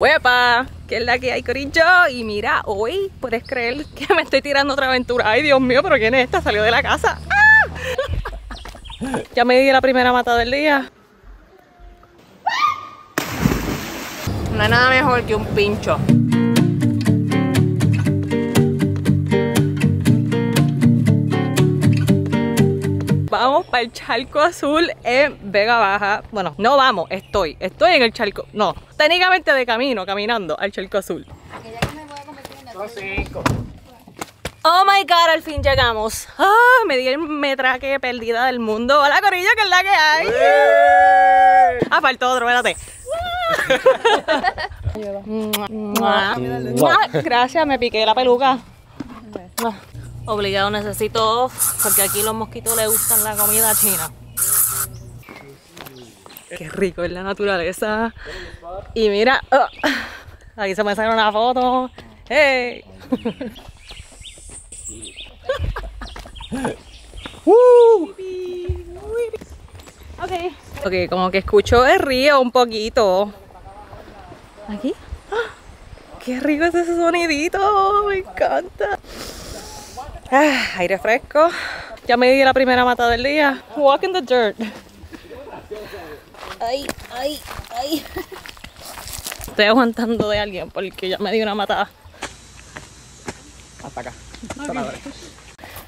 ¡Huepa! ¿Qué es la que hay, Corillo? Y mira, hoy puedes creer que me estoy tirando otra aventura. ¡Ay, Dios mío! ¿Pero quién es esta? Salió de la casa. ¡Ah! Ya me di la primera mata del día. No hay nada mejor que un pincho. Vamos para el charco azul en Vega Baja. Bueno, no vamos, estoy. Estoy en el charco. No, técnicamente de camino, caminando al charco azul. Oh my god, al fin llegamos. Ah, me di el metraque perdida del mundo. Hola, Corilla, que es la que hay. Ah, faltó otro, espérate. Mua, mua. Gracias, me piqué la peluca. Obligado necesito, porque aquí los mosquitos les gustan la comida china. Qué rico es la naturaleza. Y mira, oh, aquí se me saca una foto. ¡Hey! Uh. Ok. Ok, como que escucho el río un poquito. ¿Aquí? ¡Ah! ¡Qué rico es ese sonidito! Me encanta. Ah, aire fresco. Ya me di la primera mata del día. Walk in the dirt. Ay, ay, ay. Estoy aguantando de alguien porque ya me di una matada. Hasta acá. Hasta la derecha.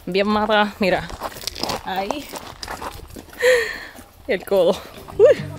Bien matada, mira. Ahí. El codo. Uy.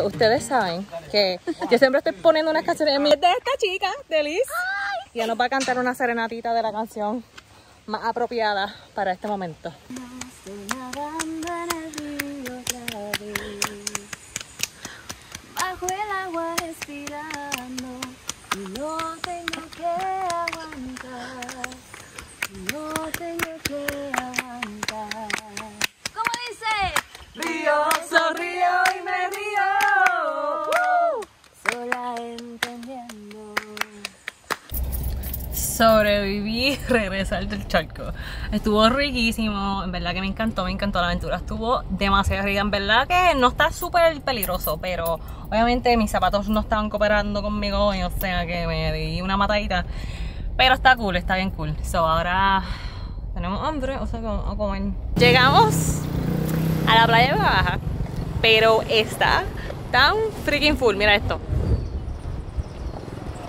Ustedes saben que yo siempre estoy poniendo unas canciones de esta chica, de Liz. Y ella nos va a cantar una serenatita de la canción más apropiada para este momento. En bajo el agua respirando y no tengo que aguantar, no tengo que aguantar. ¿Cómo dice? Río, sonrío y me río. Sola entendiendo. Regresar del charco. Estuvo riquísimo, en verdad que me encantó, me encantó la aventura. Estuvo demasiado rica, en verdad que no está súper peligroso, pero obviamente mis zapatos no estaban cooperando conmigo hoy, o sea que me di una matadita. Pero está cool, está bien cool. So ahora tenemos hambre, o sea vamos a comer. Llegamos a la playa de Baja, pero está tan freaking full, mira esto.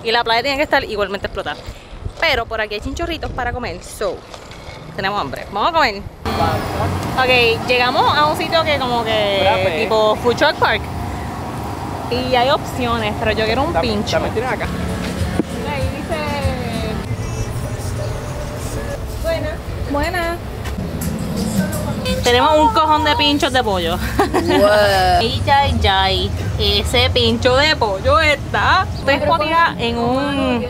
Y la playa tiene que estar igualmente explotada. Pero por aquí hay chinchorritos para comer. So, tenemos hambre. Vamos a comer. Ok, llegamos a un sitio que como que tipo Food Truck Park. Y hay opciones, pero yo quiero un pincho. También tienes acá. Mira, ahí dice. Buena. Buena. Tenemos un cojón de pinchos de pollo. Y yay, yay. Ese pincho de pollo está disponible en un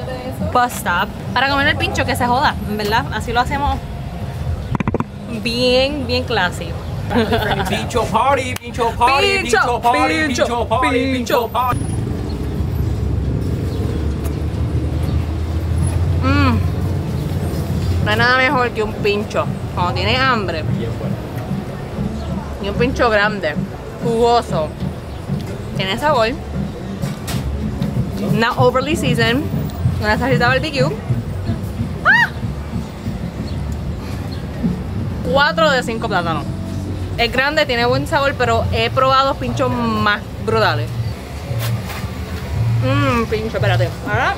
bus stop para comer el pincho que se joda, verdad. Así lo hacemos bien, bien clásico. Pincho party, pincho party, Pincho, party, pincho, party, pincho. pincho party. Mm. No hay nada mejor que un pincho. Cuando tienes hambre. Y un pincho grande, jugoso. Tiene sabor. Not overly seasoned. Una salsita barbecue. ¡Ah! 4 de 5 plátanos. Es grande, tiene buen sabor, pero he probado pinchos más brutales. Mmm, pincho, espérate. Ahora,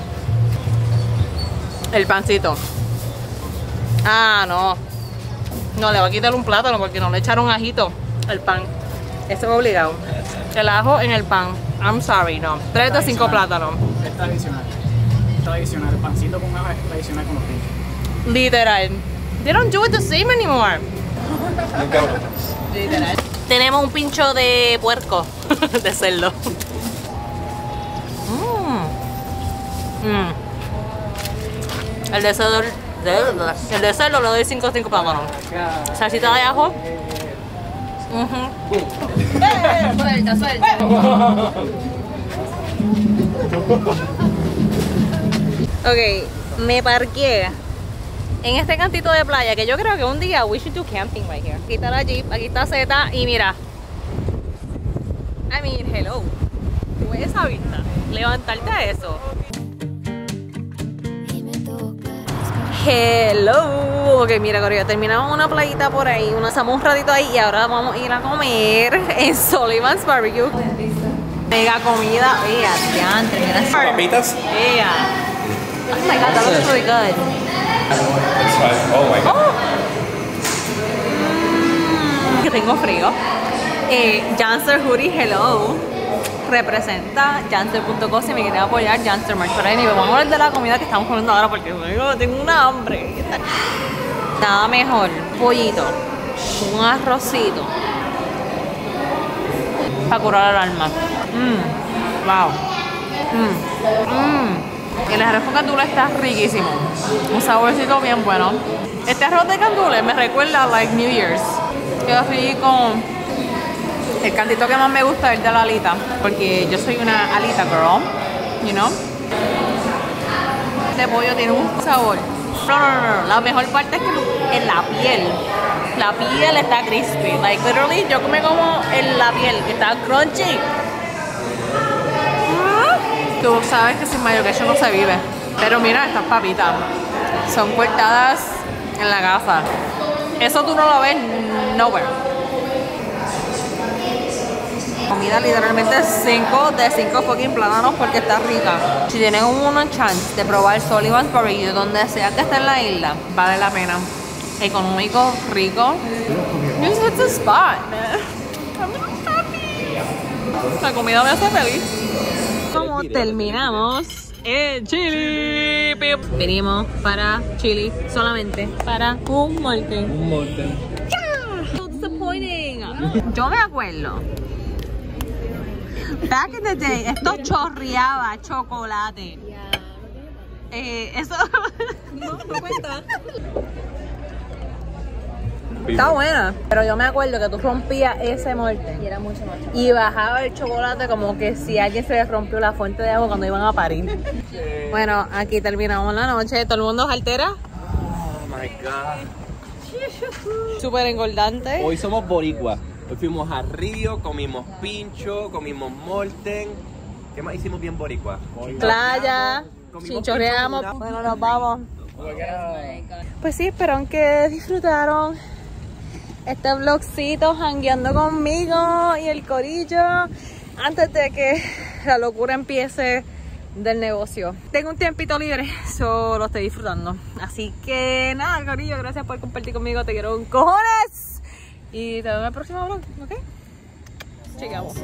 el pancito. Ah, no. No, le va a quitar un plátano porque no le echaron ajito al pan. Eso es obligado. El ajo en el pan. I'm sorry, no. 3 de 5 plátanos. Es tradicional. Tradicional. El pancito con ajo es tradicional con los pinchos. Literal. They don't do it the same anymore. Literal. Tenemos un pincho de puerco, de cerdo. Mm. Mm. El de cerdo, el de cerdo le doy 5 de 5 plátanos. Salsita de ajo. Ujú. Suelta, suelta. Ok, me parqué en este cantito de playa que yo creo que un día we should do camping right here. Aquí está la jeep, aquí está Z y mira. I mean, hello. ¿Tú ves esa vista? Levantarte a eso. Hello. Ok, mira, Corillo, terminamos una playita por ahí, nos un ratito ahí y ahora vamos a ir a comer en Sullivan's Barbecue. Mega comida. Vea, diantre, mira Papitas? Vea. Oh my god, that looks really good. Oh my god. que tengo frío. Eh, Janster Hoodie Hello representa Janster.co si me quieren apoyar, Janster Merch. Pero anyway, vamos a hablar de la comida que estamos comiendo ahora porque tengo una hambre. Nada mejor, pollito, un arrocito para curar el alma. Mmm, wow. Mmm, mmm. El arroz con candules está riquísimo. Un saborcito bien bueno. Este arroz de candules me recuerda a like New Year's. Quedó rico. El cantito que más me gusta es de la alita. Porque yo soy una alita girl. You know? Este pollo tiene un sabor. No, no, no, no. La mejor parte es que en la piel. La piel está crispy. Like literally, yo me como en la piel que está crunchy. Tú sabes que sin mayo no se vive. Pero mira estas papitas. Son cortadas en la casa. Eso tú no lo ves nowhere. Comida literalmente 5 de 5 fucking plátanos porque está rica. Si tienen una chance de probar Sullivan's Barbecue donde sea que esté en la isla, vale la pena. Económico, rico. This is the spot. La comida me hace feliz. Terminamos en Chile. Pip. Venimos para Chile solamente para un molten. Un montón. So disappointing. Yo me acuerdo. Back in the day, esto chorreaba chocolate. Eh, eso. no, no cuenta. Está buena. Pero yo me acuerdo que tú rompías ese molde. Y era mucho más Y bajaba el chocolate como que si alguien se le rompió la fuente de agua cuando iban a parir. Bueno, aquí terminamos la noche. Todo el mundo se altera. Oh my god. Súper engordante. Hoy somos boricuas. Hoy fuimos a Río, comimos pincho, comimos molten. ¿Qué más hicimos bien boricua? Playa, pincho, Bueno, nos vamos. Pues sí, espero que disfrutaron este vlogcito jangueando conmigo y el corillo antes de que la locura empiece del negocio. Tengo un tiempito libre, solo estoy disfrutando. Así que nada, corillo, gracias por compartir conmigo. Te quiero un cojones. Y te veo en el próximo vlog, ¿ok? Llegamos.